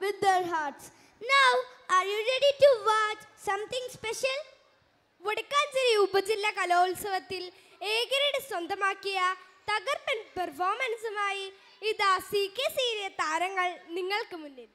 with their hearts. Now, are you ready to watch something special? Vadakkanchery ഉപജില്ല കലോത്സവത്തിൽ ഏകരയുടെ സ്വന്തമാക്കിയ തകർപ്പൻ പെർഫോമൻസുമായി ഇതാ സി കെ സീരിയ താരങ്ങൾ നിങ്ങൾക്ക് മുന്നിൽ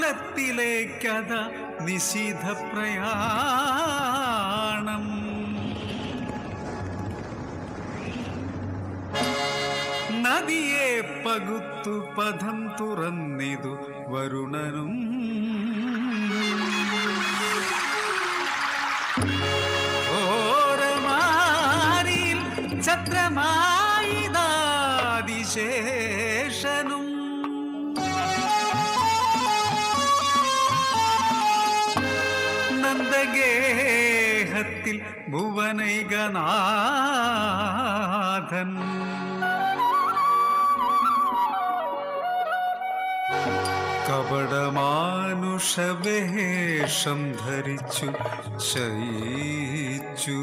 ഗോകുലത്തിലേക്കഥ നിശീധ പ്രയാണം. നദിയെ പകുത്തു പദം തുറന്നിതു വരുണനും നന്ദഗേഹത്തിൽ ഭുവനൈകനാഥൻ. കപടമാനുഷവേഷം ധരിച്ചു ശയിച്ചു.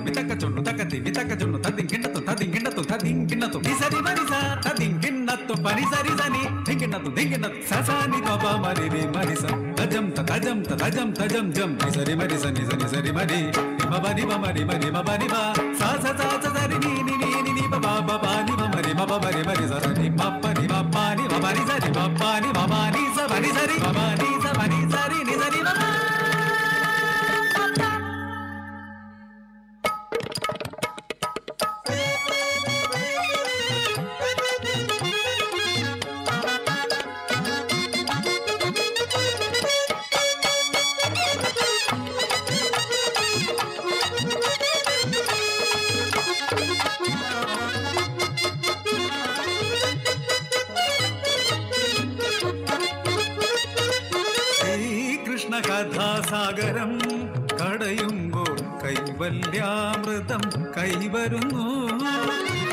దిమ్మి తక్క చున్ను తక్క దిమ్మి తక్క చున్ను తదింకిండతో తదింకిండతో తదింకిండతో నిసరి మనిసా తదింకిండతో పని సరి సని దింకిండతో దింకిండతో ససాని పాప మరి రే మరిస. తజం తజం తజం తజం జం. నిసరి మరి సని సని సరి మరి. నిమ బని మ మరి మరి మ బని మ. సా స సా స సరి ని ని ని ని ని బా బా బా ని మ మరి మ బ మరి మరి స ని మ ప ని మ ప ని మ మరి సరి మ ప ని మ మ ని స మరి సరి మ మ ని స మరి సరి ని సరి మ. കടയുമ്പോൾ കൈവല്യാമൃതം കൈവരുന്നു.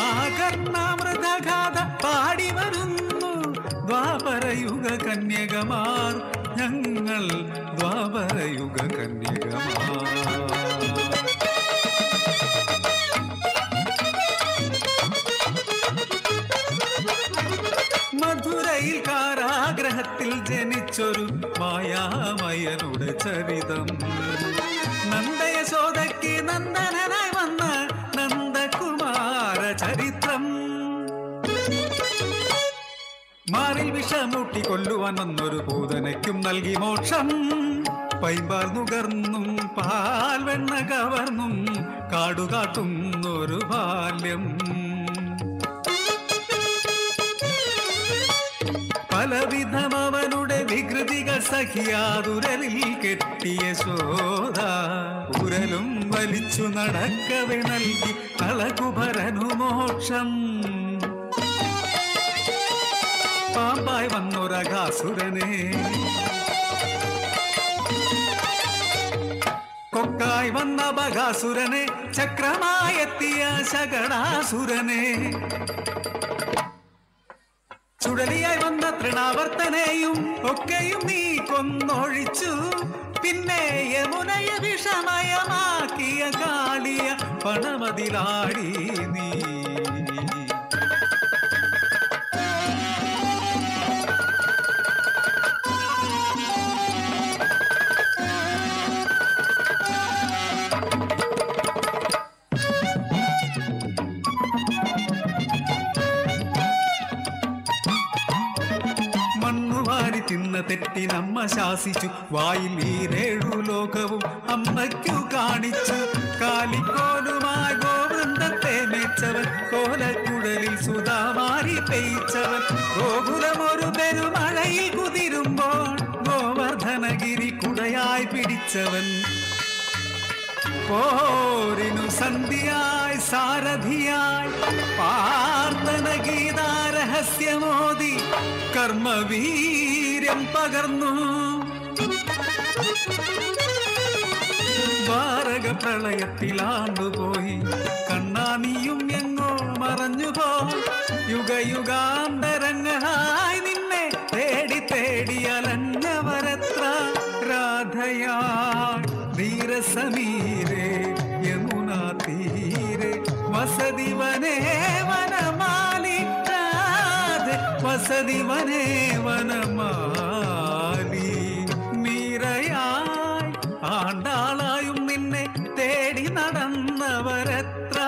ആകർണാമൃതഗാഥ പാടി വരുന്നു ദ്വാപരയുഗ കന്യകമാർ ഞങ്ങൾ ദ്വാപരയുഗ കന്യകമാർ. മധുരയിൽ കാരാഗ്രഹത്തിൽ ജനിച്ചൊരു മായാമയനുടെ ചരിതം. നന്ദയശോദയ്ക്ക് നന്ദനായി വന്ന നന്ദകുമാര ചരിത്രം. മാറിൽ വിഷമൂട്ടി കൊല്ലുവാൻ വന്നൊരു നൽകി മോക്ഷം. പൈമ്പാൽ നുകർന്നും പാൽ വെണ്ണ കവർന്നും കാടുകാട്ടുന്നൊരു ബാല്യം. പലവിധം വികൃതികൾ സഹിയാതുരലിൽ കെട്ടിയ ശോധ ഉരലും വലിച്ചു നടക്കവെ നൽകി കളകുഭരനു മോക്ഷം. പാമ്പായി വന്നൊരകാസുരനെ. കൊക്കായി വന്ന ബകാസുരനെ ചക്രമായെത്തിയ ശകടാസുരനെ. ചുഴലിയായി വന്ന തൃണാവർത്തനെയും ഒക്കെയും നീ കൊന്നൊഴിച്ചു. പിന്നെ യമുനയ വിഷമയമാക്കിയ കാളിയ പണമതിലാടി നീ. തെറ്റിനമ്മ ശാസിച്ചു. വായിൽ ഈരേഴു ലോകവും അമ്മയ്ക്കു കാണിച്ചു. കാലിക്കോലുമായി ഗോവൃന്ദത്തെ മേച്ചവൻ. കോലക്കുടലിൽ സുതാമാരി പെയ്ച്ചവൻ. ഗോകുലമൊരു പെരുമഴയിൽ കുതിരുമ്പോൾ ഗോവർദ്ധനഗിരി കുടയായി പിടിച്ചവൻ. പോരിനു സന്ധിയായി സാരഥിയായി പാർത്തന ഗീതാരഹസ്യമോദി കർമ്മവീര്യം പകർന്നു. ഭാരക പ്രളയത്തിലാണ്ടുപോയി കണ്ണാനിയും എങ്ങോ മറഞ്ഞുപോ. യുഗയുഗാന്തരങ്ങളായി നിന്നെ തേടി തേടി അലഞ്ഞവരത്ര. രാധയാ ധീരസമീരെ യമുനാ തീരെ വസതി വനേ വനമാലി രാധ വസതി വനേ വനമാലി മീരയായി ആണ്ടാളായും നിന്നെ തേടി നടന്നവരത്ര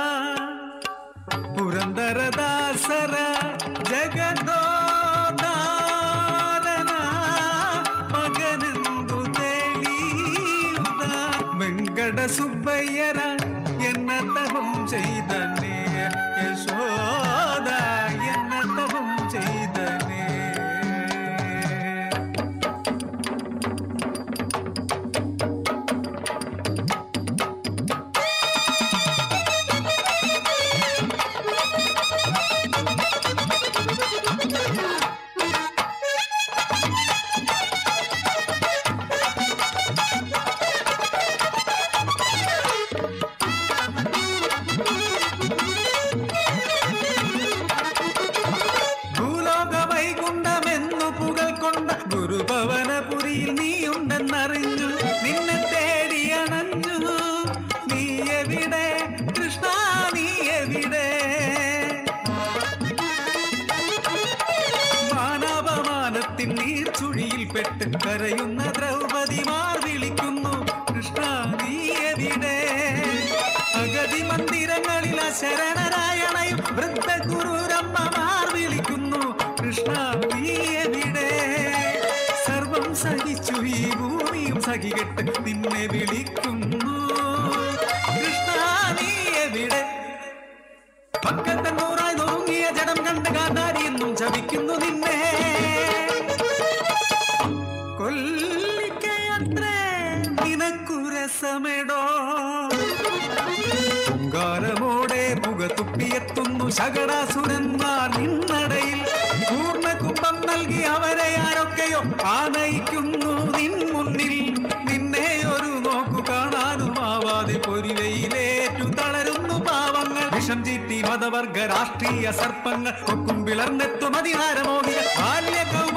പുരന്ദരദാസര ജഗദോദാരന മകനെന്തു തെളിയുക വെങ്കട സുബ്ബയ്യര എന്നതവും ഗുരുഭവനപുരിയിൽ നീ ഉണ്ടെന്നറിഞ്ഞു നിന്നെ തേടി അണഞ്ഞു. നീ എവിടെ? കൃഷ്ണ നീ എവിടെ? മാനവമാനത്തിൻ നീർച്ചുഴിയിൽ പെട്ട് കരയുന്ന ദ്രൗപതിമാർ വിളിക്കുന്നു. കൃഷ്ണ നീ എവിടെ? അഗതി മന്ദിരങ്ങളിൽ ശരണരായണയും സഹികെട്ട് നിന്നെ വിളിക്കുന്നു. കൃഷ്ണ നീ എവിടെ പക്കത്തന്നൂറായി നോങ്ങിയ ജഡം കണ്ട് കാന്താരി എന്നും ചവിക്കുന്നു നിന്നെ. കൊല്ലിക്കയത്രേ നിനക്കുരസമെടോ പൊങ്കാരമോടെ മുഖത്തുപ്പിയെത്തുന്നു ശകടാസുരന്മാർ നിന്നടയിൽ. പൂർണ കുംഭം നൽകി അവരെ ആരൊക്കെയോ ആനയിക്കുന്നു നിൻ മുന്നിൽ. മതവർഗ രാഷ്ട്രീയ സർപ്പങ്ങൾ കൊക്കും വിളർന്നെത്തും ബാല്യ ബാല്യകൗമാരങ്ങളെയും